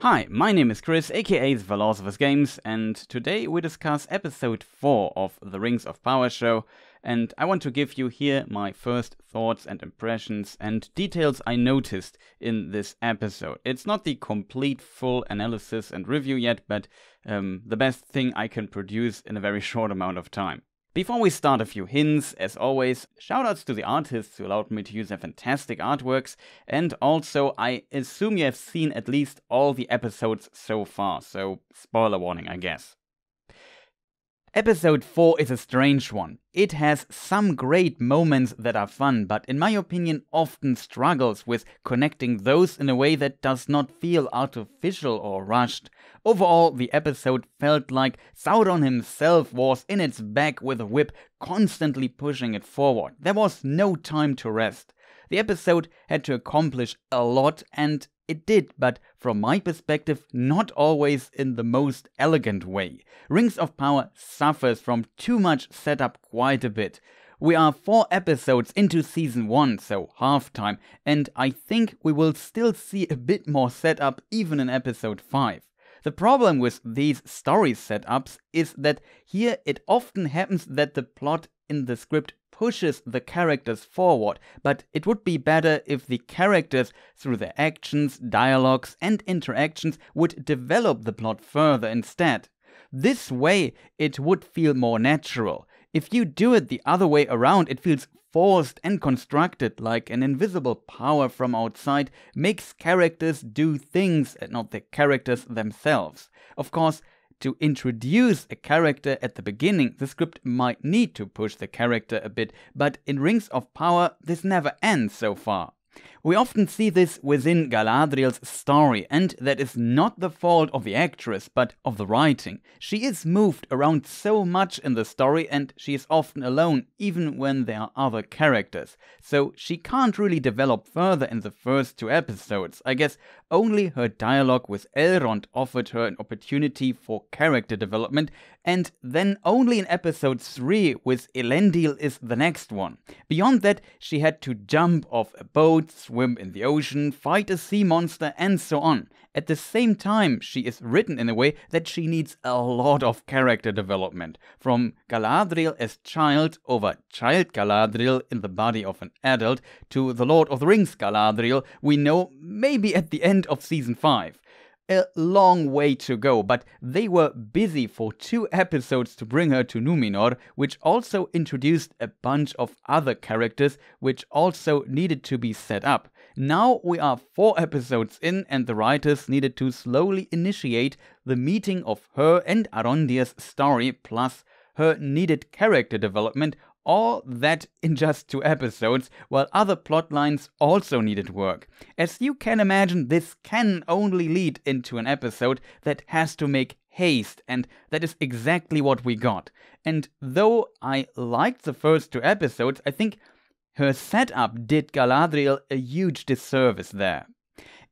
Hi, my name is Chris, aka The Philosopher's Games, and today we discuss episode 4 of the Rings of Power show, and I want to give you here my first thoughts and impressions and details I noticed in this episode. It's not the complete full analysis and review yet, but um, the best thing I can produce in a very short amount of time. Before we start, a few hints. As always, shoutouts to the artists who allowed me to use their fantastic artworks, and also, I assume you have seen at least all the episodes so far, so spoiler warning, I guess. Episode 4 is a strange one. It has some great moments that are fun, but in my opinion, often struggles with connecting those in a way that does not feel artificial or rushed. Overall, the episode felt like Sauron himself was in its back with a whip, constantly pushing it forward. There was no time to rest. The episode had to accomplish a lot, and it did, but from my perspective, not always in the most elegant way. Rings of Power suffers from too much setup quite a bit. We are four episodes into season one, so half time, and I think we will still see a bit more setup even in episode 5. The problem with these story setups is that here it often happens that the plot in the script pushes the characters forward, but it would be better if the characters, through their actions, dialogues, and interactions, would develop the plot further instead. This way, it would feel more natural. If you do it the other way around, it feels forced and constructed, like an invisible power from outside makes characters do things and not the characters themselves. Of course, to introduce a character at the beginning, the script might need to push the character a bit, but in Rings of Power, this never ends so far. We often see this within Galadriel's story, and that is not the fault of the actress, but of the writing. She is moved around so much in the story, and she is often alone, even when there are other characters. So she can't really develop further in the first two episodes. I guess only her dialogue with Elrond offered her an opportunity for character development, and then only in episode 3 with Elendil is the next one. Beyond that, she had to jump off a boat, swim in the ocean, fight a sea monster, and so on. At the same time, she is written in a way that she needs a lot of character development. From Galadriel as child over child Galadriel in the body of an adult to the Lord of the Rings Galadriel, we know maybe at the end of season 5 a long way to go, but they were busy for two episodes to bring her to Numenor, which also introduced a bunch of other characters which also needed to be set up. Now we are four episodes in, and the writers needed to slowly initiate the meeting of her and Arondir's story, plus her needed character development all that in just two episodes, while other plot lines also needed work. As you can imagine, this can only lead into an episode that has to make haste, and that is exactly what we got. And though I liked the first two episodes, I think her setup did Galadriel a huge disservice there.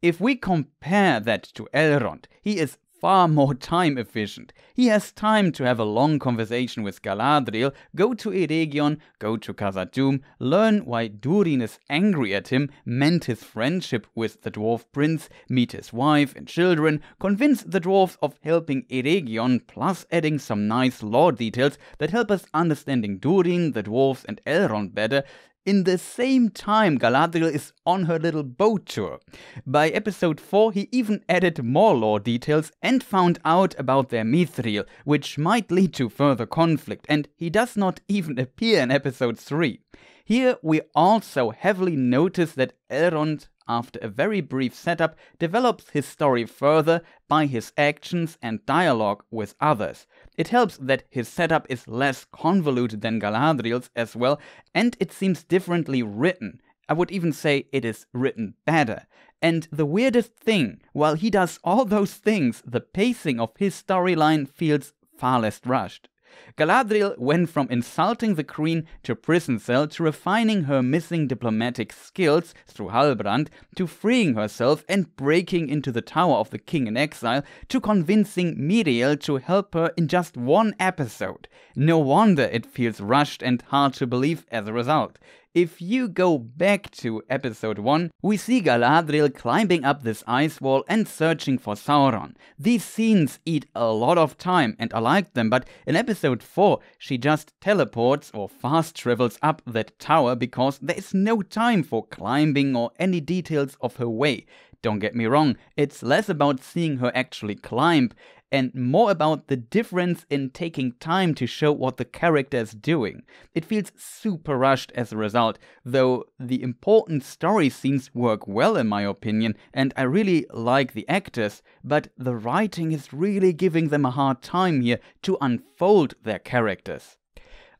If we compare that to Elrond, he is far more time efficient. He has time to have a long conversation with Galadriel, go to Eregion, go to Khazad-dûm, learn why Durin is angry at him, mend his friendship with the dwarf prince, meet his wife and children, convince the dwarves of helping Eregion, plus adding some nice lore details that help us understanding Durin, the dwarves and Elrond better, in the same time, Galadriel is on her little boat tour. By episode 4, he even added more lore details and found out about their mithril, which might lead to further conflict, and he does not even appear in episode 3. Here we also heavily notice that Elrond after a very brief setup, develops his story further by his actions and dialogue with others. It helps that his setup is less convoluted than Galadriel's as well, and it seems differently written. I would even say it is written better. And the weirdest thing, while he does all those things, the pacing of his storyline feels far less rushed. Galadriel went from insulting the queen to prison cell to refining her missing diplomatic skills through Halbrand to freeing herself and breaking into the tower of the king in exile to convincing Miriel to help her in just one episode. No wonder it feels rushed and hard to believe as a result. If you go back to episode 1, we see Galadriel climbing up this ice wall and searching for Sauron. These scenes eat a lot of time and I like them, but in episode 4, she just teleports or fast travels up that tower because there is no time for climbing or any details of her way. Don't get me wrong, it's less about seeing her actually climb and more about the difference in taking time to show what the character is doing. It feels super rushed as a result, though the important story scenes work well in my opinion, and I really like the actors, but the writing is really giving them a hard time here to unfold their characters.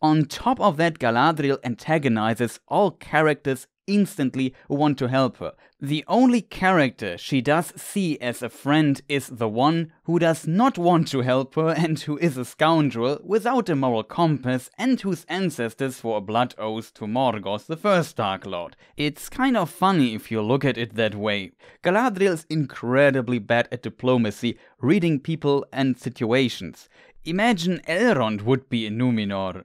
On top of that, Galadriel antagonizes all characters instantly want to help her. The only character she does see as a friend is the one who does not want to help her and who is a scoundrel without a moral compass and whose ancestors were a blood oath to Morgoth, the first Dark Lord. It's kind of funny if you look at it that way. Galadriel is incredibly bad at diplomacy, reading people and situations. Imagine Elrond would be in Numenor.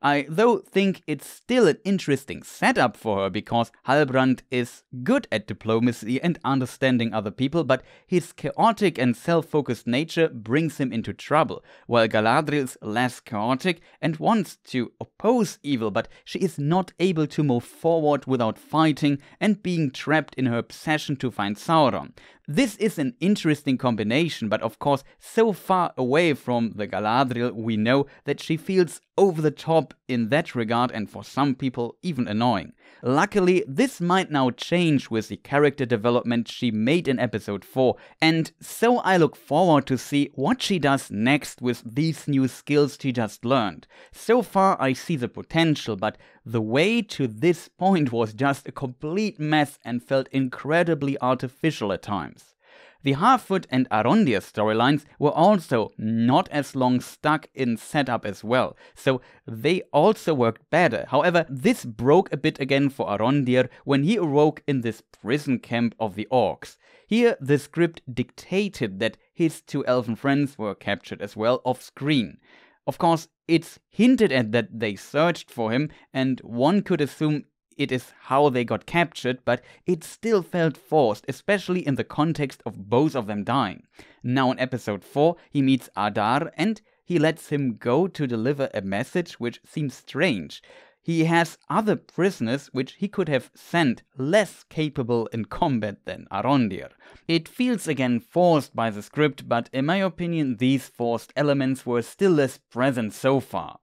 I though think it's still an interesting setup for her because Halbrand is good at diplomacy and understanding other people, but his chaotic and self-focused nature brings him into trouble, while Galadriel is less chaotic and wants to oppose evil, but she is not able to move forward without fighting and being trapped in her obsession to find Sauron. This is an interesting combination, but of course so far away from the Galadriel we know that she feels over the top in that regard and for some people even annoying. Luckily, this might now change with the character development she made in episode 4, and so I look forward to see what she does next with these new skills she just learned. So far I see the potential, but the way to this point was just a complete mess and felt incredibly artificial at times. The Harfoot and Arondir storylines were also not as long stuck in setup as well, so they also worked better. However, this broke a bit again for Arondir when he awoke in this prison camp of the orcs. Here, the script dictated that his two elven friends were captured as well off screen. Of course, it's hinted at that they searched for him, and one could assume it is how they got captured, but it still felt forced, especially in the context of both of them dying. Now in episode 4, he meets Adar and he lets him go to deliver a message which seems strange. He has other prisoners which he could have sent less capable in combat than Arondir. It feels again forced by the script, but in my opinion, these forced elements were still less present so far.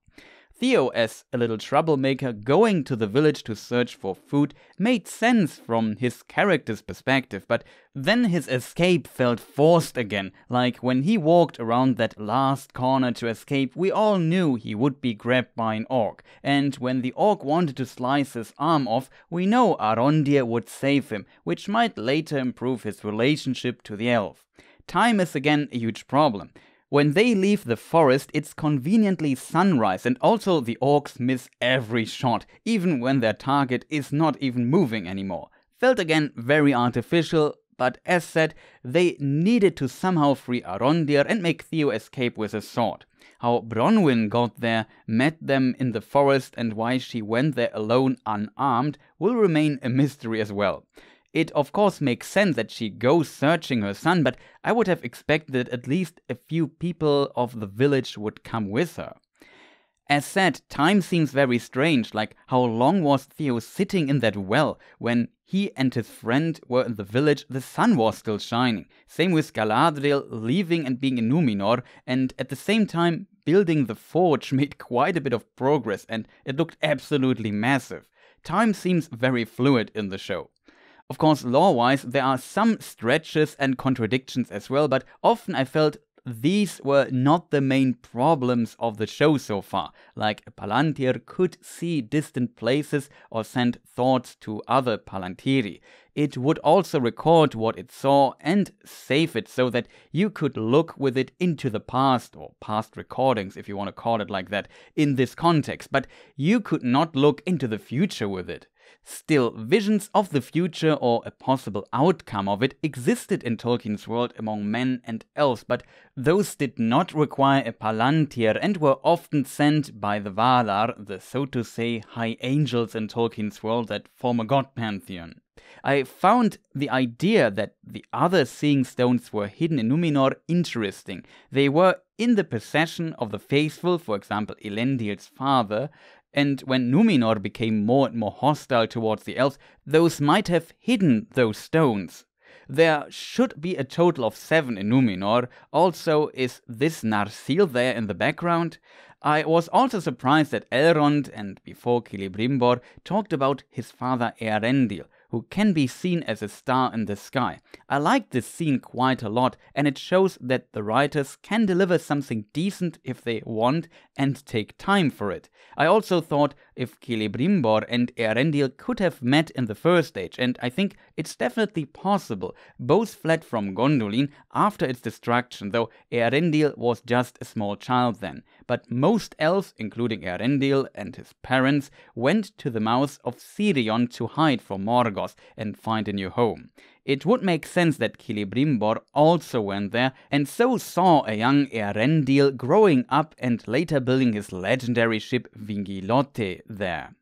Theo, as a little troublemaker going to the village to search for food, made sense from his character's perspective, but then his escape felt forced again. Like when he walked around that last corner to escape, we all knew he would be grabbed by an orc, and when the orc wanted to slice his arm off, we know Arondir would save him, which might later improve his relationship to the elf. Time is again a huge problem. When they leave the forest, it's conveniently sunrise, and also the orcs miss every shot, even when their target is not even moving anymore. Felt again very artificial, but as said, they needed to somehow free Arondir and make Theo escape with a sword. How Bronwyn got there, met them in the forest, and why she went there alone unarmed will remain a mystery as well. It of course makes sense that she goes searching her son, but I would have expected at least a few people of the village would come with her. As said, time seems very strange, like how long was Theo sitting in that well when he and his friend were in the village, the sun was still shining. Same with Galadriel leaving and being in Numenor, and at the same time, building the forge made quite a bit of progress and it looked absolutely massive. Time seems very fluid in the show. Of course, lore wise, there are some stretches and contradictions as well, but often I felt these were not the main problems of the show so far. Like Palantir could see distant places or send thoughts to other Palantiri. It would also record what it saw and save it so that you could look with it into the past or past recordings, if you want to call it like that, in this context. But you could not look into the future with it. Still, visions of the future or a possible outcome of it existed in Tolkien's world among men and elves, but those did not require a Palantir and were often sent by the Valar, the so to say high angels in Tolkien's world that form a god pantheon. I found the idea that the other seeing stones were hidden in Numenor interesting. They were in the possession of the faithful, for example, Elendil's father, and when Numenor became more and more hostile towards the elves, those might have hidden those stones. There should be a total of seven in Numenor. Also, is this Narsil there in the background? I was also surprised that Elrond and before Celebrimbor talked about his father Eärendil, who can be seen as a star in the sky. I like this scene quite a lot, and it shows that the writers can deliver something decent if they want and take time for it. I also thought if Celebrimbor and Eärendil could have met in the First Age, and I think it's definitely possible. Both fled from Gondolin after its destruction, though Eärendil was just a small child then. But most elves, including Eärendil and his parents, went to the mouth of Sirion to hide from Morgoth and find a new home. It would make sense that Celebrimbor also went there and so saw a young Eärendil growing up and later building his legendary ship Vingilote there.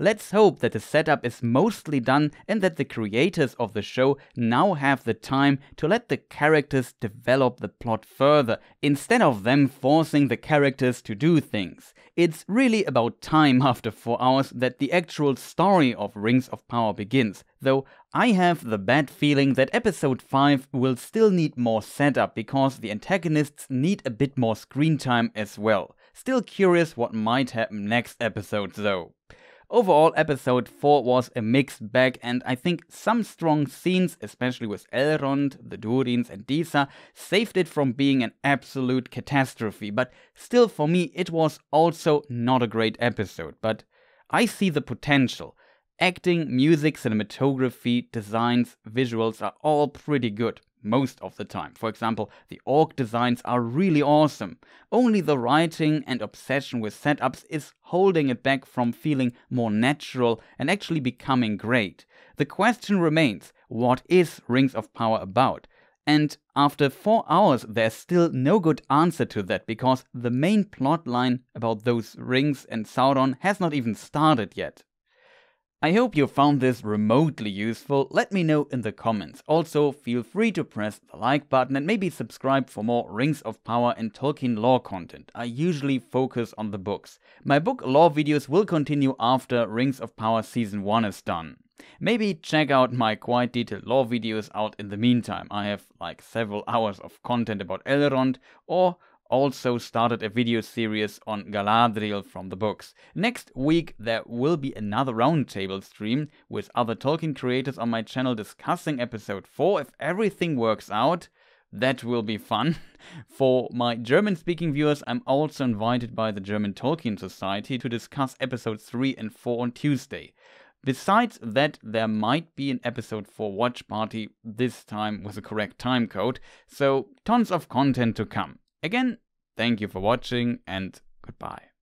Let's hope that the setup is mostly done and that the creators of the show now have the time to let the characters develop the plot further, instead of them forcing the characters to do things. It's really about time after 4 hours that the actual story of Rings of Power begins, though I have the bad feeling that episode 5 will still need more setup because the antagonists need a bit more screen time as well. Still curious what might happen next episode though. Overall, episode 4 was a mixed bag, and I think some strong scenes, especially with Elrond, the Durin's, and Disa, saved it from being an absolute catastrophe. But still, for me, it was also not a great episode. But I see the potential. Acting, music, cinematography, designs, visuals are all pretty good most of the time. For example, the orc designs are really awesome. Only the writing and obsession with setups is holding it back from feeling more natural and actually becoming great. The question remains what is Rings of Power about? And after four hours, there's still no good answer to that because the main plot line about those rings and Sauron has not even started yet. I hope you found this remotely useful. Let me know in the comments. Also, feel free to press the like button and maybe subscribe for more Rings of Power and Tolkien lore content. I usually focus on the books. My book lore videos will continue after Rings of Power Season 1 is done. Maybe check out my quite detailed lore videos out in the meantime. I have like several hours of content about Elrond or also started a video series on Galadriel from the books. Next week there will be another roundtable stream with other Tolkien creators on my channel discussing episode 4 if everything works out. That will be fun. For my German speaking viewers, I'm also invited by the German Tolkien Society to discuss episodes 3 and 4 on Tuesday. Besides that, there might be an episode 4 watch party, this time with the correct time code, so tons of content to come. Again, thank you for watching and goodbye.